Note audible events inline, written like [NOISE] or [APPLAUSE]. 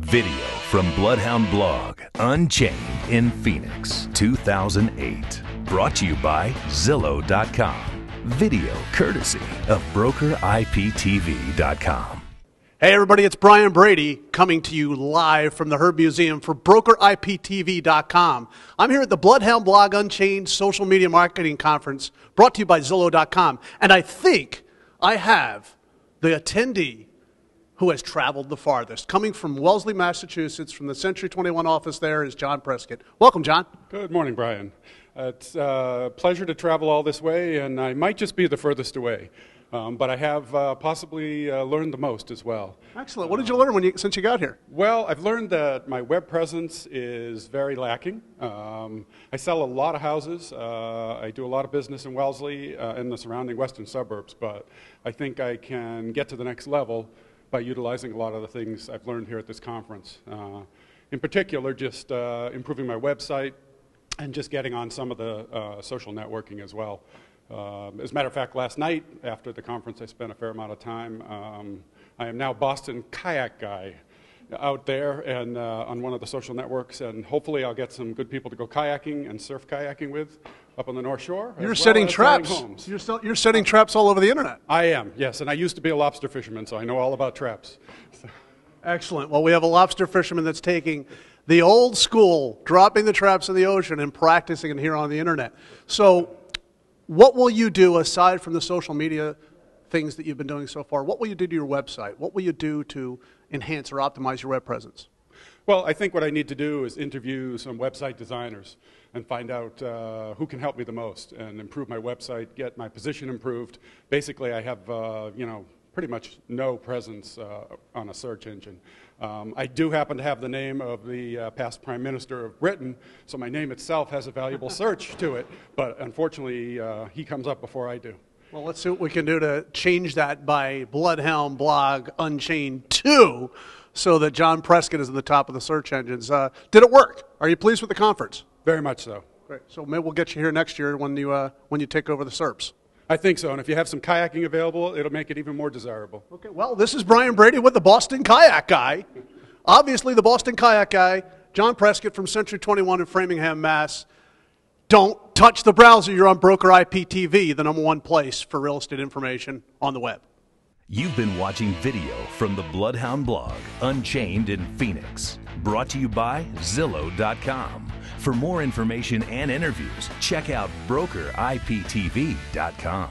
Video from Bloodhound Blog Unchained in Phoenix 2008. Brought to you by Zillow.com. Video courtesy of BrokerIPTV.com. Hey, everybody, it's Brian Brady coming to you live from the Heard Museum for BrokerIPTV.com. I'm here at the Bloodhound Blog Unchained Social Media Marketing Conference brought to you by Zillow.com. And I think I have the attendee who has traveled the farthest. Coming from Wellesley, Massachusetts, from the Century 21 office there is John Prescott. Welcome, John. Good morning, Brian. Uh, it's a pleasure to travel all this way, and I might just be the furthest away. Um, but I have uh, possibly uh, learned the most as well. Excellent. What did you learn when you, since you got here? Well, I've learned that my web presence is very lacking. Um, I sell a lot of houses. Uh, I do a lot of business in Wellesley uh, and the surrounding western suburbs, but I think I can get to the next level by utilizing a lot of the things I've learned here at this conference. Uh, in particular, just uh, improving my website and just getting on some of the uh, social networking as well. Um, as a matter of fact, last night after the conference, I spent a fair amount of time. Um, I am now Boston kayak guy out there and uh, on one of the social networks, and hopefully I'll get some good people to go kayaking and surf kayaking with up on the North Shore. You're well setting traps. You're, still, you're, setting traps all over the internet. I am, yes, and I used to be a lobster fisherman, so I know all about traps. Excellent. Well, we have a lobster fisherman that's taking the old school, dropping the traps in the ocean and practicing it here on the internet. So, what will you do aside from the social media things that you've been doing so far? What will you do to your website? What will you do to enhance or optimize your web presence? Well, I think what I need to do is interview some website designers and find out uh, who can help me the most and improve my website, get my position improved. Basically, I have, uh, you know, pretty much no presence uh, on a search engine. Um, I do happen to have the name of the uh, past Prime Minister of Britain, so my name itself has a valuable [LAUGHS] search to it, but unfortunately, uh, he comes up before I do. Well, let's see what we can do to change that by Bloodhound Blog Unchained 2 so that John Prescott is in the top of the search engines. Uh, did it work? Are you pleased with the conference? Very much so. Great. So maybe we'll get you here next year when you, uh, when you take over the SERPs. I think so. And if you have some kayaking available, it'll make it even more desirable. Okay. Well, this is Brian Brady with the Boston Kayak Guy. Obviously, the Boston Kayak Guy, John Prescott from Century 21 in Framingham, Mass. Don't touch the browser. You're on Broker IPTV, the number one place for real estate information on the web. You've been watching video from the Bloodhound blog, Unchained in Phoenix. Brought to you by Zillow.com. For more information and interviews, check out BrokerIPTV.com.